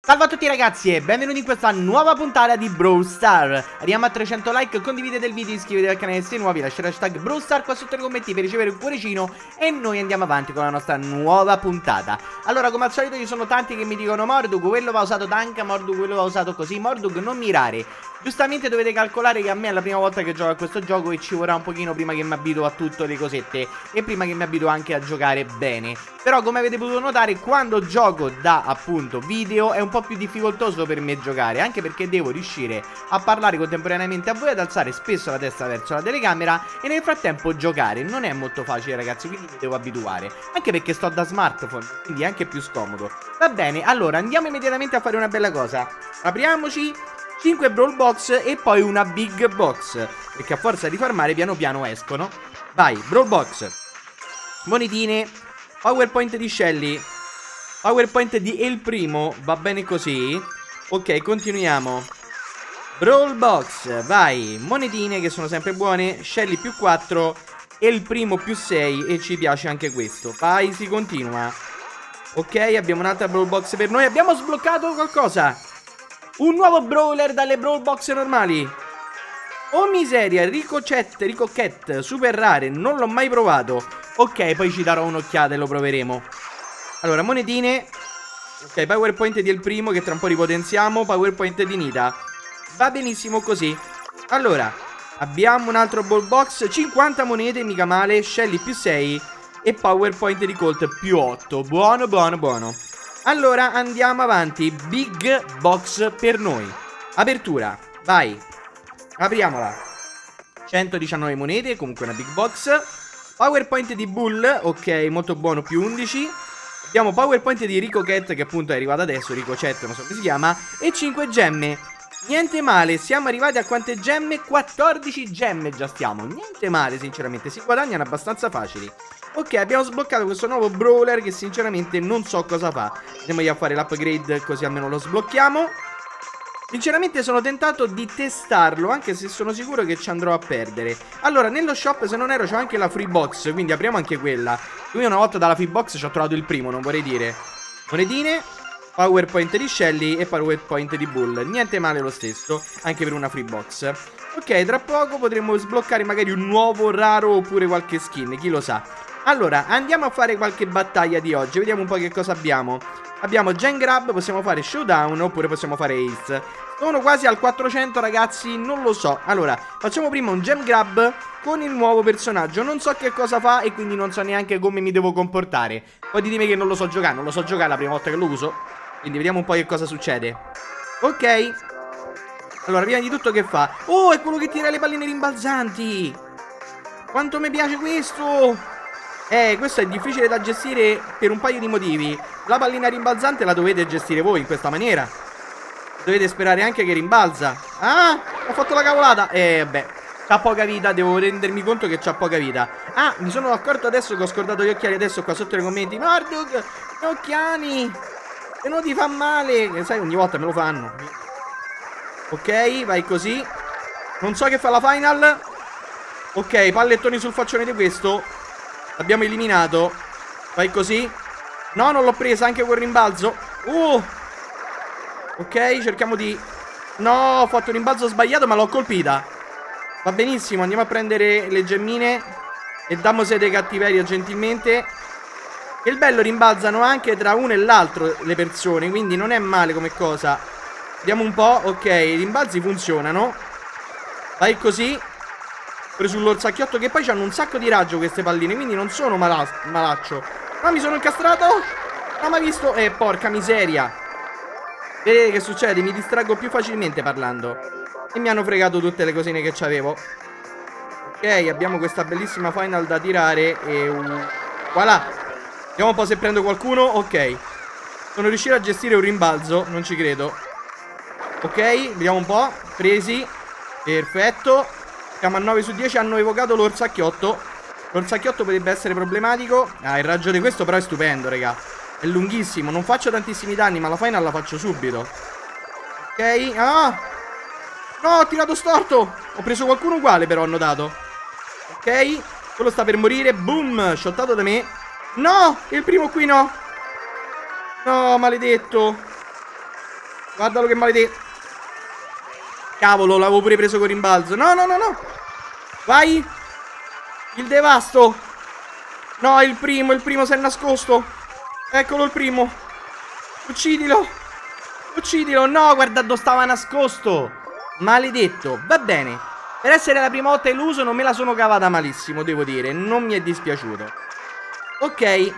Salve a tutti ragazzi e benvenuti in questa nuova puntata di Brawl Star. Arriviamo a 300 like, condividete il video, iscrivetevi al canale se nuovi, lasciate hashtag Brawl Star qua sotto nei commenti per ricevere un cuoricino E noi andiamo avanti con la nostra nuova puntata. Allora come al solito ci sono tanti che mi dicono Mordug, quello va usato tank, Mordug quello va usato così Mordug non mirare Giustamente dovete calcolare che a me è la prima volta che gioco a questo gioco e ci vorrà un pochino prima che mi abituo a tutte le cosette e prima che mi abituo anche a giocare bene. Però come avete potuto notare quando gioco da appunto video è un po' più difficoltoso per me giocare anche perché devo riuscire a parlare contemporaneamente a voi ad alzare spesso la testa verso la telecamera e nel frattempo giocare. Non è molto facile ragazzi quindi mi devo abituare anche perché sto da smartphone quindi è anche più scomodo. Va bene allora andiamo immediatamente a fare una bella cosa. Apriamoci 5 Brawl Box e poi una Big Box. Perché a forza di farmare piano piano escono. Vai, Brawl Box. Monetine. PowerPoint di Shelly. PowerPoint di El Primo. Va bene così. Ok, continuiamo. Brawl Box. Vai. Monetine che sono sempre buone. Shelly più 4. El Primo più 6. E ci piace anche questo. Vai, si continua. Ok, abbiamo un'altra Brawl Box per noi. Abbiamo sbloccato qualcosa. Un nuovo brawler dalle brawl box normali. Oh miseria, Ricochet, Ricochet, super rare, non l'ho mai provato. Ok, poi ci darò un'occhiata e lo proveremo. Allora, monetine. Ok, powerpoint di El Primo che tra un po' ripotenziamo. Powerpoint di Nita. Va benissimo così. Allora, abbiamo un altro ball box. 50 monete, mica male. Shelly più 6. E powerpoint di Colt più 8. Buono, buono, buono. Allora andiamo avanti. Big box per noi. Apertura. Vai. Apriamola. 119 monete Comunque una big box. Powerpoint di Bull Ok molto buono più 11 Abbiamo powerpoint di Rico Cat Che appunto è arrivato adesso Rico Chat non so come si chiama E 5 gemme. Niente male, siamo arrivati a quante gemme? 14 gemme già stiamo. Niente male sinceramente, si guadagnano abbastanza facili Ok, abbiamo sbloccato questo nuovo brawler che sinceramente non so cosa fa. Andiamogli a fare l'upgrade così almeno lo sblocchiamo. Sinceramente sono tentato di testarlo, anche se sono sicuro che ci andrò a perdere. Allora, nello shop, se non ero, c'è anche la free box, quindi apriamo anche quella. Qui una volta dalla free box ci ho trovato il primo, non vorrei dire. Monetine, powerpoint di Shelly e powerpoint di Bull. Niente male lo stesso, anche per una free box. Ok, tra poco potremo sbloccare magari un nuovo raro oppure qualche skin, chi lo sa. Allora, andiamo a fare qualche battaglia di oggi. Vediamo un po' che cosa abbiamo. Abbiamo Gen Grab, possiamo fare Showdown oppure possiamo fare Ace. Sono quasi al 400 ragazzi, non lo so. Allora, facciamo prima un Gem Grab con il nuovo personaggio. Non so che cosa fa e quindi non so neanche come mi devo comportare. Poi ditemi che non lo so giocare, non lo so giocare la prima volta che lo uso. Quindi vediamo un po' che cosa succede. Ok. Allora, prima di tutto che fa? Oh, è quello che tira le palline rimbalzanti. Quanto mi piace questo! Eh, questo è difficile da gestire per un paio di motivi. La pallina rimbalzante la dovete gestire voi in questa maniera. Dovete sperare anche che rimbalza. Ah, ho fatto la cavolata. Eh, beh, c'ha poca vita, devo rendermi conto che c'ha poca vita. Ah, mi sono accorto adesso che ho scordato gli occhiali adesso qua sotto nei commenti. Marduk, gli occhiali. E non ti fa male. Che sai, ogni volta me lo fanno. Ok, vai così. Non so che fa la final. Ok, pallettoni sul faccione di questo. L'abbiamo eliminato. Vai così. No, non l'ho presa anche quel rimbalzo. Uh. Ok, cerchiamo di... No, ho fatto un rimbalzo sbagliato ma l'ho colpita. Va benissimo, andiamo a prendere le gemmine. E damose dei cattiveria gentilmente. E il bello rimbalzano anche tra uno e l'altro le persone, quindi non è male come cosa. Vediamo un po', ok, i rimbalzi funzionano. Vai così preso sull'orsacchiotto che poi hanno un sacco di raggio queste palline Quindi non sono mala malaccio. Ah mi sono incastrato Non mai visto? Eh porca miseria. Vedete che succede? Mi distraggo più facilmente parlando. E mi hanno fregato tutte le cosine che c'avevo. Ok abbiamo questa bellissima final da tirare E uh, Voilà. Vediamo un po' se prendo qualcuno. Ok. Sono riuscito a gestire un rimbalzo Non ci credo. Ok Vediamo un po' Presi. Perfetto siamo a 9 su 10, hanno evocato l'orsacchiotto. L'orsacchiotto potrebbe essere problematico. Ah, il raggio di questo però è stupendo, raga. È lunghissimo, non faccio tantissimi danni, ma la final la faccio subito. Ok, ah! No, ho tirato storto! Ho preso qualcuno uguale però, ho notato. Ok, quello sta per morire. Boom, shottato da me. No, il primo qui no. No, maledetto. Guardalo che maledetto. Cavolo, l'avevo pure preso con rimbalzo. No, no, no, no. Vai. Il devasto. No, il primo, il primo si è nascosto. Eccolo il primo. Uccidilo. Uccidilo. No, guarda dove stava nascosto. Maledetto. Va bene. Per essere la prima volta illuso non me la sono cavata malissimo, devo dire. Non mi è dispiaciuto. Ok.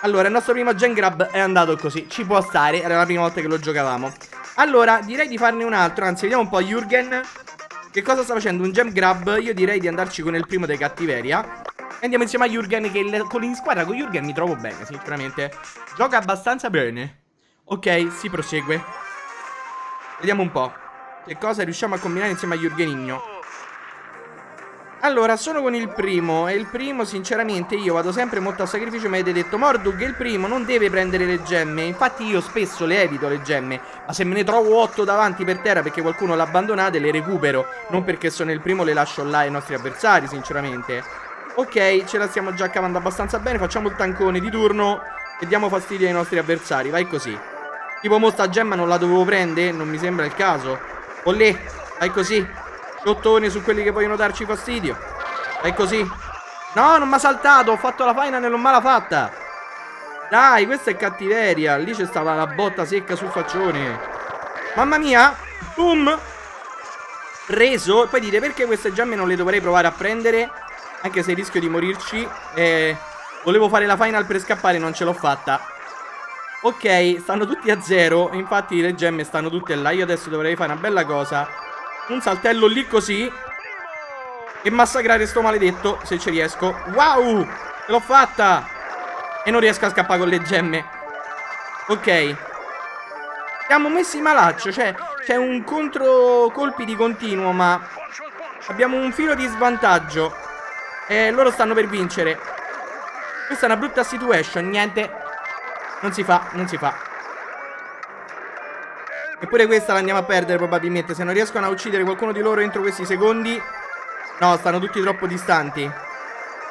Allora, il nostro primo gen grab è andato così. Ci può stare, era la prima volta che lo giocavamo. Allora, direi di farne un altro. Anzi, vediamo un po' Jürgen. Che cosa sta facendo? Un gem grab. Io direi di andarci con il primo dei cattiveria. Andiamo insieme a Jürgen. Che il, con in squadra con Jürgen mi trovo bene, sinceramente. Gioca abbastanza bene. Ok, si prosegue. Vediamo un po'. Che cosa riusciamo a combinare insieme a Jürgenigno. Allora, sono con il primo E il primo, sinceramente, io vado sempre molto a sacrificio Mi avete detto, Mordug, il primo non deve prendere le gemme. Infatti io spesso le evito le gemme Ma se me ne trovo 8 davanti per terra Perché qualcuno l'ha abbandonate, le recupero. Non perché sono il primo, le lascio là ai nostri avversari, sinceramente. Ok, ce la stiamo già cavando abbastanza bene Facciamo il tancone di turno E diamo fastidio ai nostri avversari, vai così. Tipo, mo sta gemma non la dovevo prendere? Non mi sembra il caso. Olè, vai così Scottoni su quelli che vogliono darci fastidio. È così. No, non mi ha saltato. Ho fatto la faina e non me l'ha fatta. Dai, questa è cattiveria. Lì c'è stata la botta secca sul faccione. Mamma mia. Boom. Preso. E poi dite perché queste gemme non le dovrei provare a prendere. Anche se rischio di morirci. Eh, volevo fare la final per scappare, non ce l'ho fatta. Ok, stanno tutti a zero. Infatti le gemme stanno tutte là. Io adesso dovrei fare una bella cosa. Un saltello lì così. E massacrare sto maledetto Se ci riesco. Wow! L'ho fatta! E non riesco a scappare con le gemme. Ok. Siamo messi malaccio Cioè c'è un contro colpi di continuo Ma Abbiamo un filo di svantaggio. E loro stanno per vincere. Questa è una brutta situation Niente. Non si fa Non si fa Eppure questa la andiamo a perdere probabilmente. Se non riescono a uccidere qualcuno di loro entro questi secondi No, stanno tutti troppo distanti.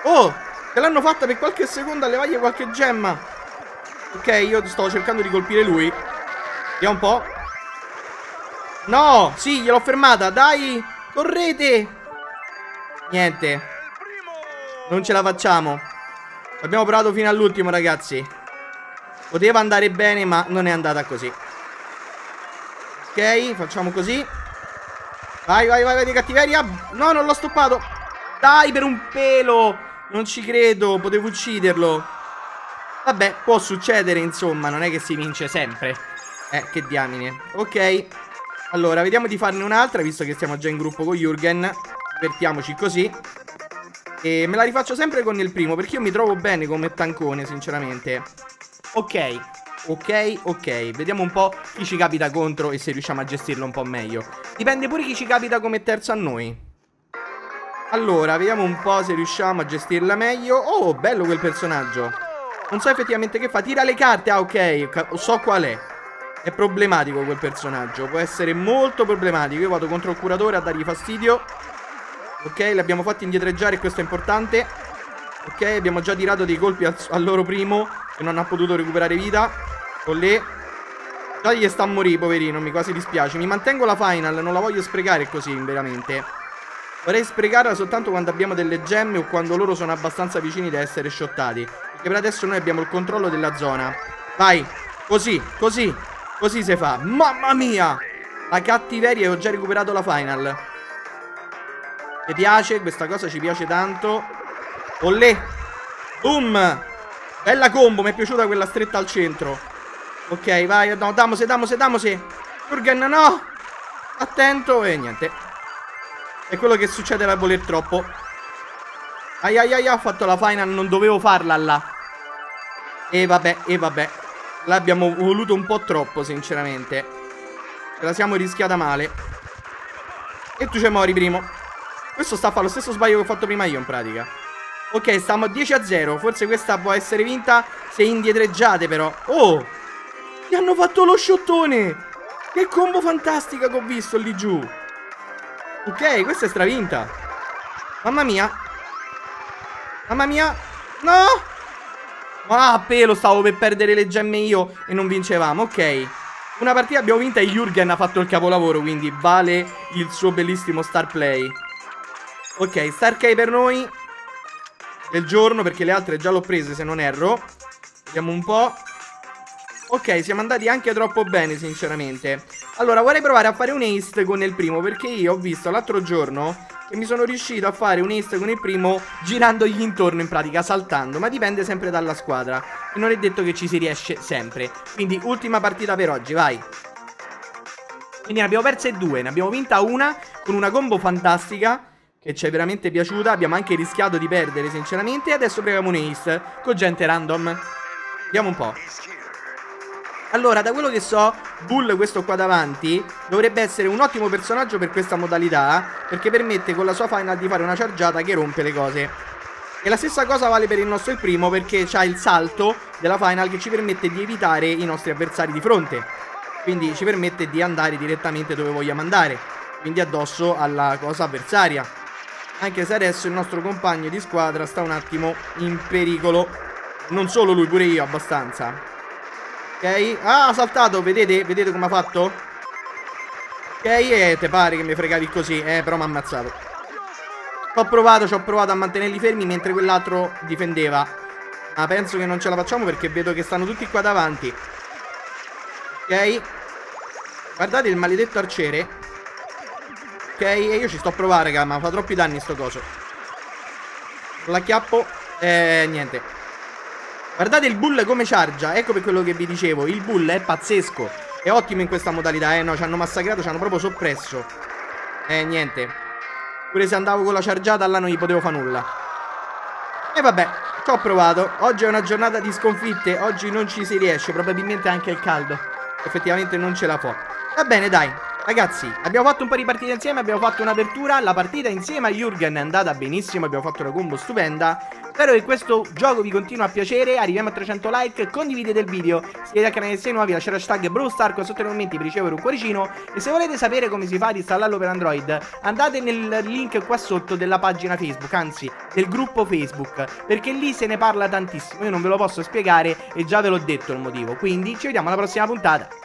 Oh, ce l'hanno fatta per qualche secondo a levargli qualche gemma. Ok, io sto cercando di colpire lui. Vediamo un po' No, sì, gliel'ho fermata. Dai, correte. Niente. Non ce la facciamo. Abbiamo provato fino all'ultimo ragazzi. Poteva andare bene ma non è andata così Ok, facciamo così. Vai, vai, vai, vai di cattiveria. No, non l'ho stoppato. Dai, per un pelo. Non ci credo, potevo ucciderlo. Vabbè, può succedere, insomma Non è che si vince sempre. Eh, che diamine. Ok. Allora, vediamo di farne un'altra Visto che stiamo già in gruppo con Jürgen. Divertiamoci così. E me la rifaccio sempre con il primo Perché io mi trovo bene come tancone, sinceramente. Ok Ok, ok, vediamo un po' chi ci capita contro e se riusciamo a gestirlo un po' meglio. Dipende pure chi ci capita come terzo a noi. Allora, vediamo un po' se riusciamo a gestirla meglio. Oh, bello quel personaggio. Non so effettivamente che fa, tira le carte, ah ok, so qual è. È problematico quel personaggio, può essere molto problematico. Io vado contro il curatore a dargli fastidio. Ok, l'abbiamo fatto indietreggiare e questo è importante. Ok, abbiamo già tirato dei colpi al, al loro primo Che non ha potuto recuperare vita Olè Già gli sta a morire, poverino, mi quasi dispiace. Mi mantengo la final, non la voglio sprecare così, veramente. Vorrei sprecarla soltanto quando abbiamo delle gemme O quando loro sono abbastanza vicini da essere shottati Perché per adesso noi abbiamo il controllo della zona. Vai, così, così Così si fa. Mamma mia! La cattiveria e ho già recuperato la final. Mi piace, questa cosa ci piace tanto. Olè Boom! Bella combo, mi è piaciuta quella stretta al centro Ok, vai, no, damose, damose, damose. Jurgen, no. Attento e niente. È quello che succede a voler troppo. Ai ai ai, ho fatto la final, non dovevo farla là. E vabbè, e vabbè. L'abbiamo voluto un po' troppo, sinceramente. Ce la siamo rischiata male. E tu ci mori, primo. Questo sta a fare lo stesso sbaglio che ho fatto prima io, in pratica. Ok, stiamo a 10 a 0. Forse questa può essere vinta se indietreggiate, però. Oh! Gli hanno fatto lo sciottone! Che combo fantastica che ho visto lì giù! Ok, questa è stravinta! Mamma mia! Mamma mia! No! Ah, pelo, stavo per perdere le gemme io e non vincevamo, ok. Una partita abbiamo vinta e Jürgen ha fatto il capolavoro, quindi vale il suo bellissimo star play. Ok, star K per noi del giorno, perché le altre già l'ho prese se non erro. Vediamo un po'. Ok, siamo andati anche troppo bene, sinceramente. Allora, vorrei provare a fare un ace con il primo, perché io ho visto l'altro giorno che mi sono riuscito a fare un ace con il primo girandogli intorno, in pratica, saltando. Ma dipende sempre dalla squadra. E non è detto che ci si riesce sempre. Quindi, ultima partita per oggi, vai. Quindi ne abbiamo perse due, ne abbiamo vinta una con una combo fantastica che ci è veramente piaciuta. Abbiamo anche rischiato di perdere, sinceramente. E adesso proviamo un ace con gente random. Vediamo un po'. Allora, da quello che so, Bull, questo qua davanti, dovrebbe essere un ottimo personaggio per questa modalità, perché permette con la sua final di fare una chargiata che rompe le cose. E la stessa cosa vale per il nostro il primo, perché c'ha il salto della final che ci permette di evitare i nostri avversari di fronte. Quindi ci permette di andare direttamente dove vogliamo andare, quindi addosso alla cosa avversaria. Anche se adesso il nostro compagno di squadra sta un attimo in pericolo. Non solo lui, pure io abbastanza. Ok? Ah ha saltato Vedete Vedete come ha fatto? Ok E te pare che mi fregavi così Eh però mi ha ammazzato Ho provato Ci ho provato a mantenerli fermi Mentre quell'altro difendeva. Ma penso che non ce la facciamo Perché vedo che stanno tutti qua davanti. Ok? Guardate il maledetto arciere. Ok? E io ci sto a provare raga Ma fa troppi danni sto coso. L'acchiappo Eh niente Guardate il bull come chargia Ecco per quello che vi dicevo Il bull è pazzesco È ottimo in questa modalità Eh no ci hanno massacrato Ci hanno proprio soppresso. Eh niente. Pure se andavo con la chargiata là non gli potevo fare nulla. E vabbè Ci ho provato. Oggi è una giornata di sconfitte Oggi non ci si riesce Probabilmente anche il caldo. Effettivamente non ce la fa. Va bene dai Ragazzi, abbiamo fatto un po' di partite insieme, abbiamo fatto un'apertura, la partita insieme a Jürgen è andata benissimo, abbiamo fatto una combo stupenda. Spero che questo gioco vi continui a piacere, arriviamo a 300 like, condividete il video, iscrivetevi al canale se nuovi, lasciate hashtag BrewStar qua sotto nei commenti per ricevere un cuoricino e se volete sapere come si fa ad installarlo per Android, andate nel link qua sotto della pagina Facebook, anzi del gruppo Facebook, perché lì se ne parla tantissimo, io non ve lo posso spiegare e già ve l'ho detto il motivo, quindi ci vediamo alla prossima puntata.